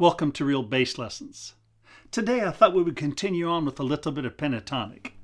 Welcome to Real Bass Lessons. Today I thought we would continue on with a little bit of pentatonic.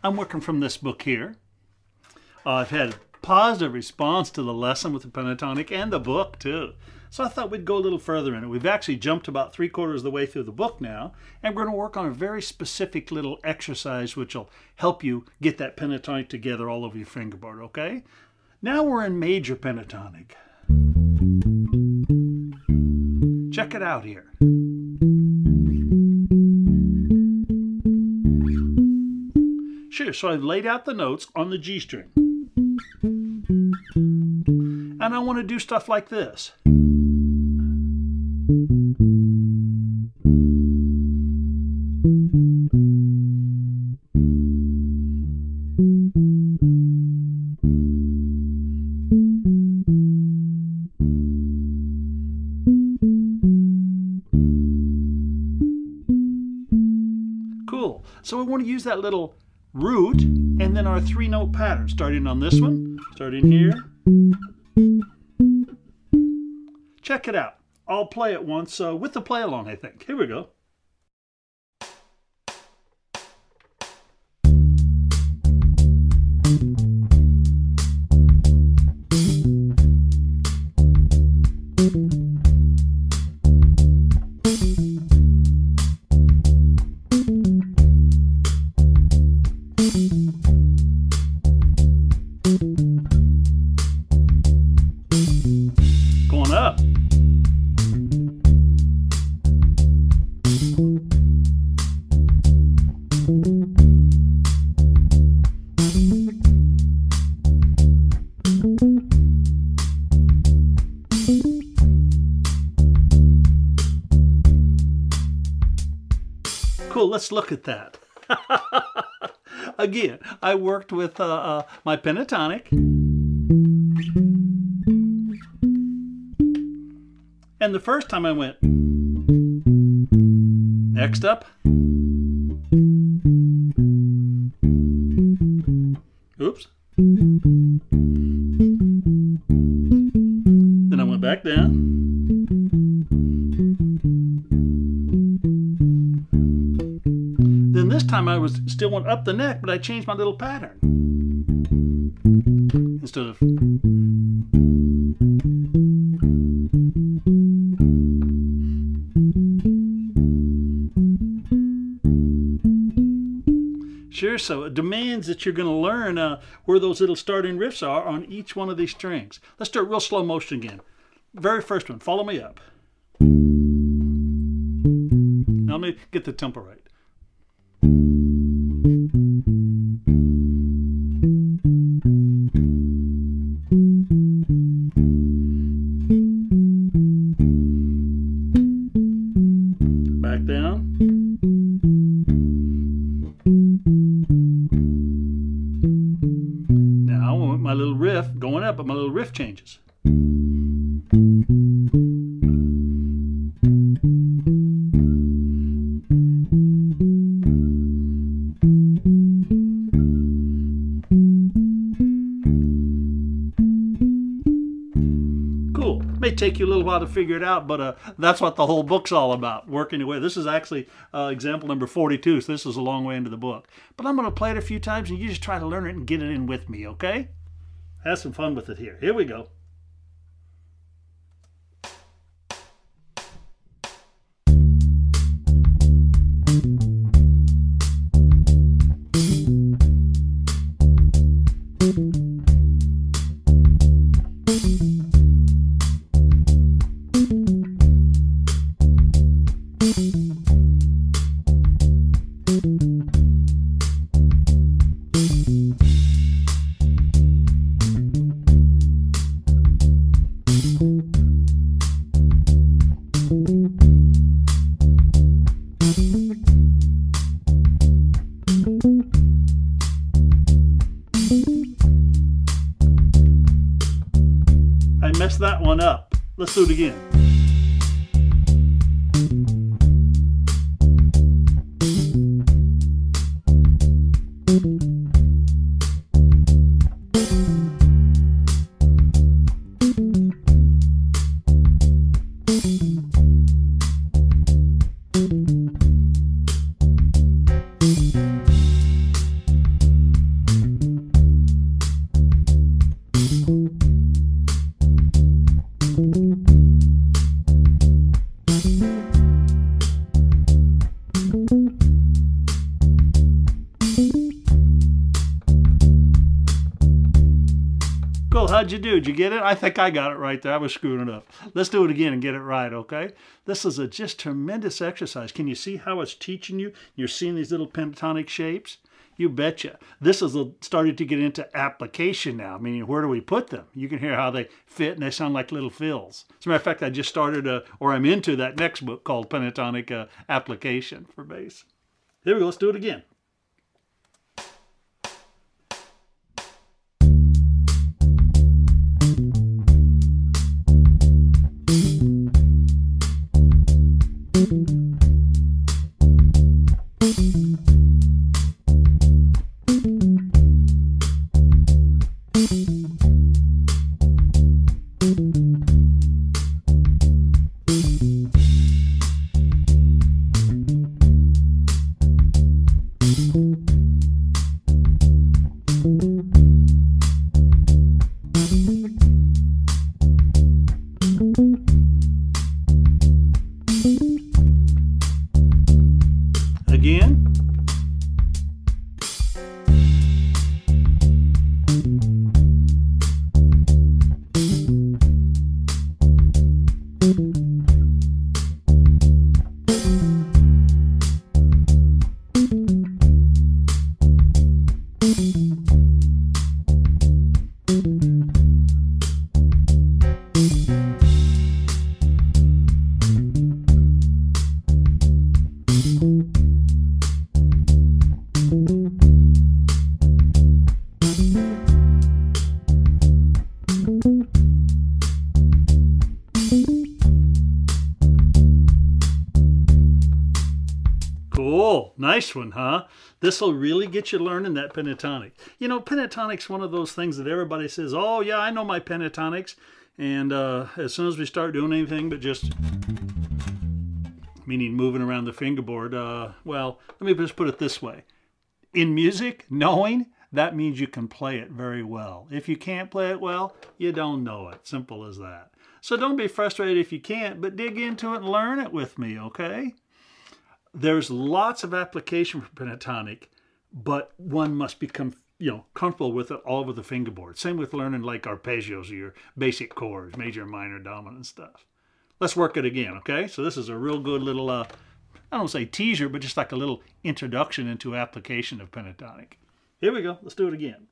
I'm working from this book here. Uh, I've had positive response to the lesson with the pentatonic and the book too. So I thought we'd go a little further in it. We've actually jumped about three quarters of the way through the book now, and we're going to work on a very specific little exercise which will help you get that pentatonic together all over your fingerboard, okay? Now we're in major pentatonic. Check it out here. Sure, so I've laid out the notes on the G string. And I want to do stuff like this. So we want to use that little root and then our three note pattern, starting on this one, starting here. Check it out. I'll play it once uh, with the play along, I think. Here we go. Let's look at that. Again, I worked with uh, uh, my pentatonic. And the first time I went, next up, time I was still went up the neck, but I changed my little pattern. Instead of Sure, so it demands that you're going to learn uh, where those little starting riffs are on each one of these strings. Let's do it real slow motion again. Very first one, follow me up. Now let me get the tempo right. Back take you a little while to figure it out, but uh, that's what the whole book's all about, working your way. This is actually uh, example number 42, so this is a long way into the book. But I'm going to play it a few times, and you just try to learn it and get it in with me, okay? Have some fun with it here. Here we go. It again. How'd you do? Did you get it? I think I got it right there. I was screwing it up. Let's do it again and get it right, okay? This is a just tremendous exercise. Can you see how it's teaching you? You're seeing these little pentatonic shapes? You betcha. This is starting to get into application now, meaning where do we put them? You can hear how they fit and they sound like little fills. As a matter of fact, I just started, a, or I'm into that next book called Pentatonic uh, Application for Bass. Here we go, let's do it. Again. Cool. Nice one, huh? This will really get you learning that pentatonic. You know, pentatonic's one of those things that everybody says, oh, yeah, I know my pentatonics. And uh, as soon as we start doing anything but just, meaning moving around the fingerboard, uh, well, let me just put it this way. In music, knowing, that means you can play it very well. If you can't play it well, you don't know it. Simple as that. So don't be frustrated if you can't, but dig into it and learn it with me, okay? There's lots of application for pentatonic, but one must become you know comfortable with it all over the fingerboard. Same with learning like arpeggios or your basic chords, major, minor, dominant stuff. Let's work it again, okay? So this is a real good little, uh, I don't say teaser, but just like a little introduction into application of pentatonic. Here we go. Let's do it again.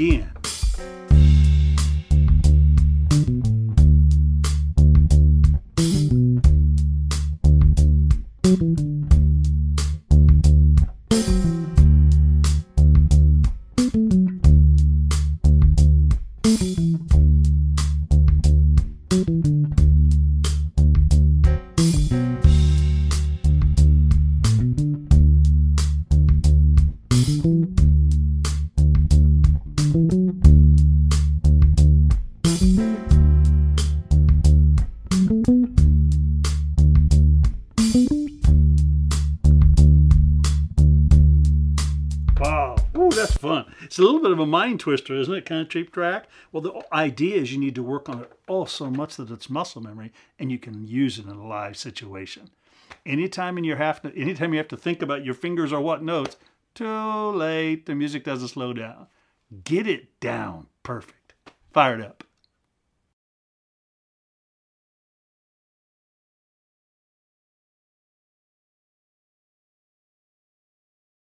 Again. Wow, fun. It's a little bit of a mind twister, isn't it? Kind of cheap track. Well, the idea is you need to work on it all so much that it's muscle memory and you can use it in a live situation. Anytime in your to, anytime you have to think about your fingers or what notes, too late. The music doesn't slow down. Get it down. Perfect. Fire it up.